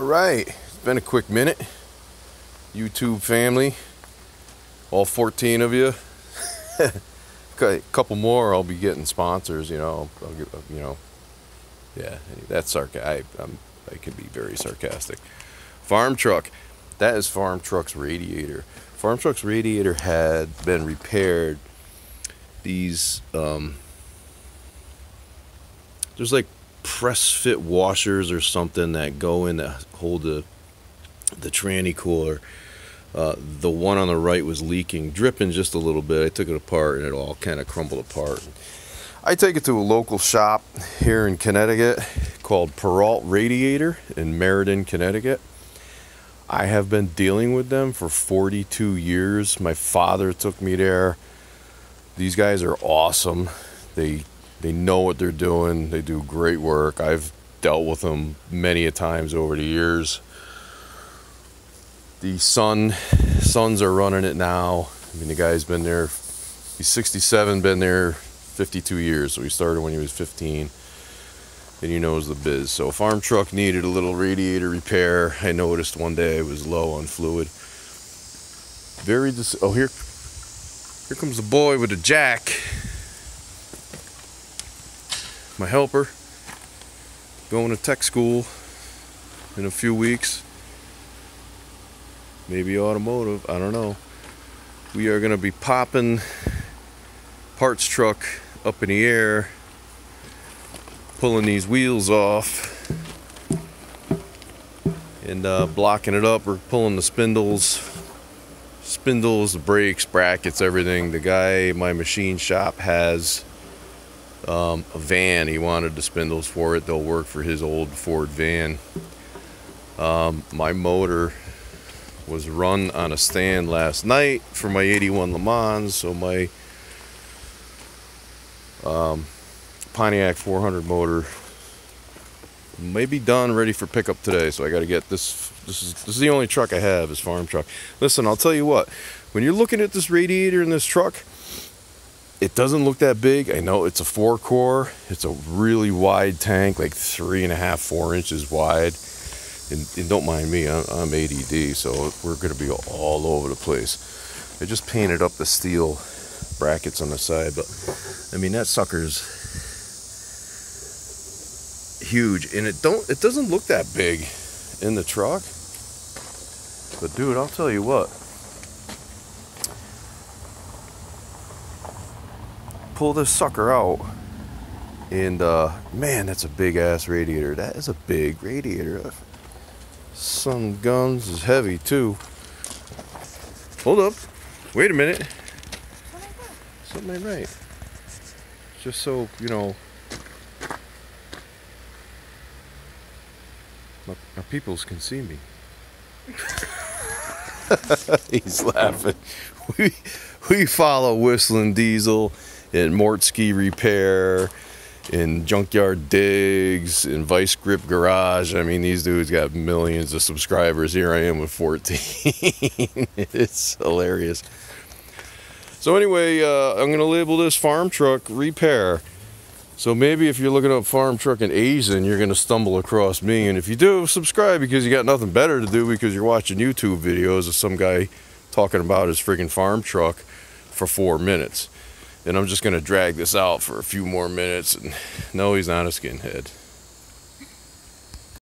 All right, it's been a quick minute. YouTube family, all 14 of you. a couple more, I'll be getting sponsors. You know, I'll get, you know, yeah, that's sarcastic. I, can be very sarcastic. Farm truck, that is Farm Truck's radiator. Farm Truck's radiator had been repaired. These, um, there's like press fit washers or something that go in that hold the the tranny cooler. Uh, the one on the right was leaking, dripping just a little bit. I took it apart and it all kind of crumbled apart. I take it to a local shop here in Connecticut called Peralt Radiator in Meriden, Connecticut. I have been dealing with them for 42 years. My father took me there. These guys are awesome. They they know what they're doing. They do great work. I've dealt with them many a times over the years. The son sons are running it now. I mean, the guy's been there. He's 67, been there 52 years. So he started when he was 15, and he knows the biz. So farm truck needed a little radiator repair. I noticed one day it was low on fluid. Very dis- oh here, here comes the boy with the jack my helper, going to tech school in a few weeks. Maybe automotive, I don't know. We are going to be popping parts truck up in the air, pulling these wheels off, and uh, blocking it up. We're pulling the spindles, spindles, the brakes, brackets, everything. The guy, my machine shop has um, a van. He wanted the spindles for it. They'll work for his old Ford van. Um, my motor was run on a stand last night for my 81 Le Mans, so my um, Pontiac 400 motor may be done, ready for pickup today. So I got to get this. This is this is the only truck I have, is farm truck. Listen, I'll tell you what. When you're looking at this radiator in this truck, it doesn't look that big. I know it's a four core. It's a really wide tank, like three and a half, four inches wide. And, and don't mind me, I'm, I'm ADD, so we're going to be all over the place. I just painted up the steel brackets on the side, but I mean that sucker's huge, and it don't it doesn't look that big in the truck. But dude, I'll tell you what. Pull this sucker out. And uh, man, that's a big ass radiator. That is a big radiator. Some guns is heavy too. Hold up. Wait a minute. Something ain't right. Just so, you know, my, my peoples can see me. He's laughing. We, we follow Whistling Diesel in Mortski Repair, in Junkyard Digs, in Vice Grip Garage. I mean, these dudes got millions of subscribers. Here I am with 14. it's hilarious. So anyway, uh, I'm gonna label this farm truck repair. So maybe if you're looking up farm truck in Asian, you're gonna stumble across me. And if you do, subscribe because you got nothing better to do because you're watching YouTube videos of some guy talking about his freaking farm truck for four minutes and I'm just going to drag this out for a few more minutes. And no, he's not a skinhead.